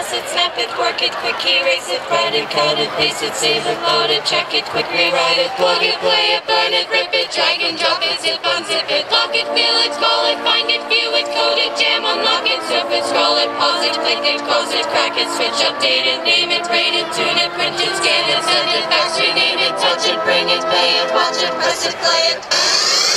toss it, snap it, work it, quick erase it, write it, cut it, paste it, save it, load it, check it, quick rewrite it, plug it, play it, burn it, rip it, drag and drop it, zip, unzip it, lock it, feel it, call it, find it, view it, code it, jam, unlock it, surf it, scroll it, pause it, click it, close it, crack it, switch, update it, name it, rate it, tune it, print it, scan it, send it, fax, rename it, touch it, bring it, pay it, watch it, press it, play it.